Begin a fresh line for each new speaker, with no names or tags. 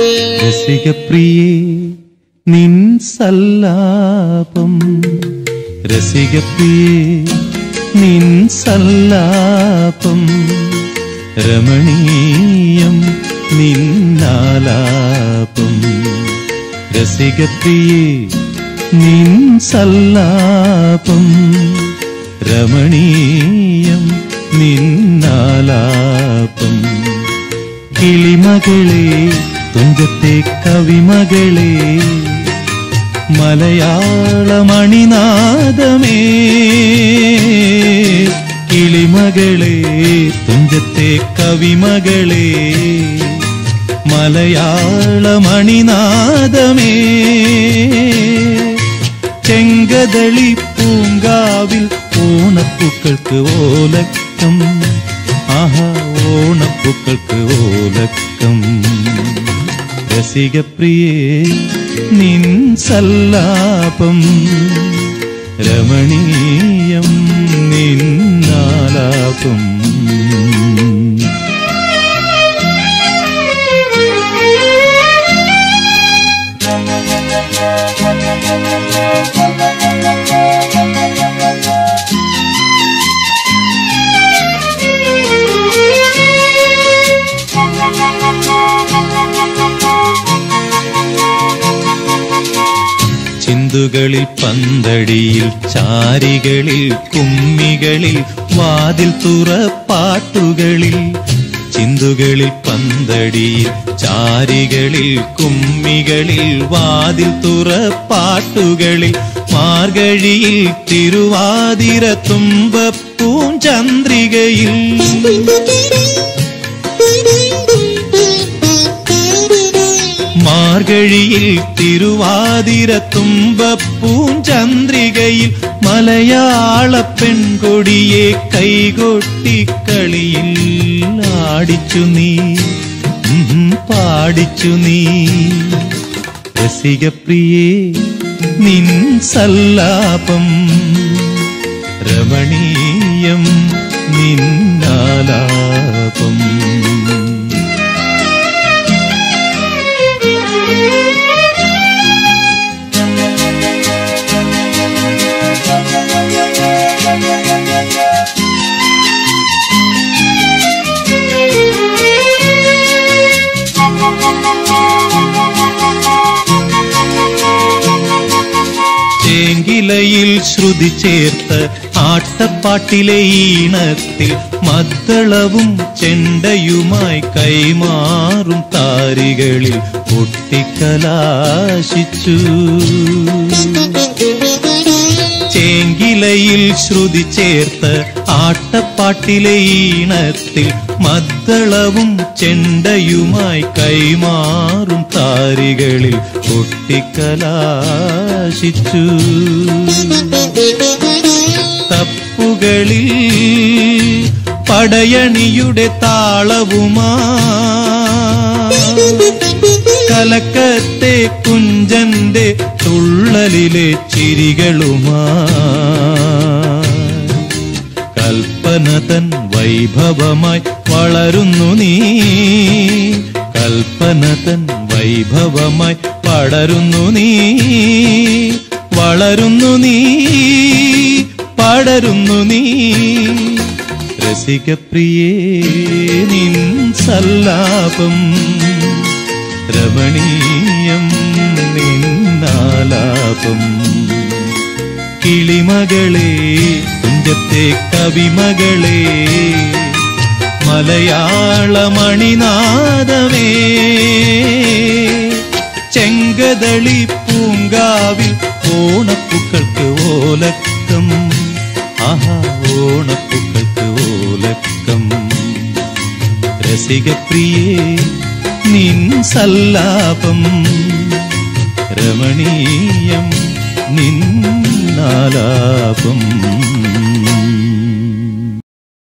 രസികപ്രിയേ നിൻ സല്ലാപം രസികപ്രിയേ നിൻ സല്ലാപം രമണീയം നിന്നാലാപം രസികപ്രിയേ നിൻ സല്ലാപം രമണീയം നിന്നാലാപം കിളിമകളെ തുഞ്ചത്തെ കവിമകളെ മലയാളമണിനാദമേ കിളിമകളെ തുഞ്ചത്തെ കവിമകളെ മലയാളമണിനാദമേ ചെങ്കതളി പൂങ്കാവിൽ ഓണപ്പൂക്കൾക്ക് ഓലക്കം ആഹാ ഓണപ്പൂക്കൾക്ക് ഓലക്കം രസികപ്രിയേ നിൻ സല്ലാപം രമണീയം നിന്നാലാപം ചിന്തുകളിൽ പന്തടിയിൽ ചാരികളിൽ കുമ്മികളിൽ വാതിൽ തുറപ്പാട്ടുകളിൽ ചിന്തുകളിൽ പന്തടിയിൽ ചാരികളിൽ കുമ്മികളിൽ വാതിൽ തുറപ്പാട്ടുകളിൽ മാർഗഴിയിൽ തിരുവാതിര തുമ്പപ്പൂം ചന്ദ്രികയിൽ മാർഗഴിയിൽ തിരുവാതിര തുമ്പപ്പൂം ചന്ദ്രികയിൽ മലയാള പെൺകൊടിയെ കൈകൊട്ടിക്കളിയിൽ ആടിച്ചു നീ. പാടിച്ചു നീ. രസികപ്രിയേ നിൻ സല്ലാപം രമണീയം നിന്നാലാപം. ചേങ്കിലയിൽ ശ്രുതി ചേർത്ത് ആട്ടപ്പാട്ടിലെ ഈണത്തിൽ മദ്ദളവും ചെണ്ടയുമായി കൈമാറും താരികളിൽ പൊട്ടിക്കലാശിച്ചു. ചേങ്കിലയിൽ ശ്രുതി ചേർത്ത് ആട്ടപ്പാട്ടിലെ ഈണത്തിൽ മദ്ദളവും ചെണ്ടയുമായി കൈമാറും താരികളിൽ കൊട്ടിക്കലാശിച്ചു തപ്പുകളിൽ പടയണിയുടെ താളവുമാ. കലക്കത്തെ കുഞ്ചന്റെ തുള്ളലിലെ ചിരികളുമാ. കൽപ്പന തൻ വൈഭവമായി വളരുന്നു നീ. കൽപ്പന തൻ വൈഭവമായി പടരുന്നു നീ. വളരുന്നു നീ പടരുന്നു നീ. രസികപ്രിയേ നിൻ സല്ലാപം രമണീയം നിന്നാലാപം കിളിമകളെ തുഞ്ചത്തെ കവിമകളെ മലയാളമണിനാദമേ ചെങ്കതളി പൂങ്കാവിൽ ഓണപ്പൂക്കൾക്ക് ഓലക്കം ആഹാ ഓണപ്പൂക്കൾക്ക് ഓലക്കം രസികപ്രിയേ നിൻ സല്ലാപം രമണീയം നിന്നാലാപം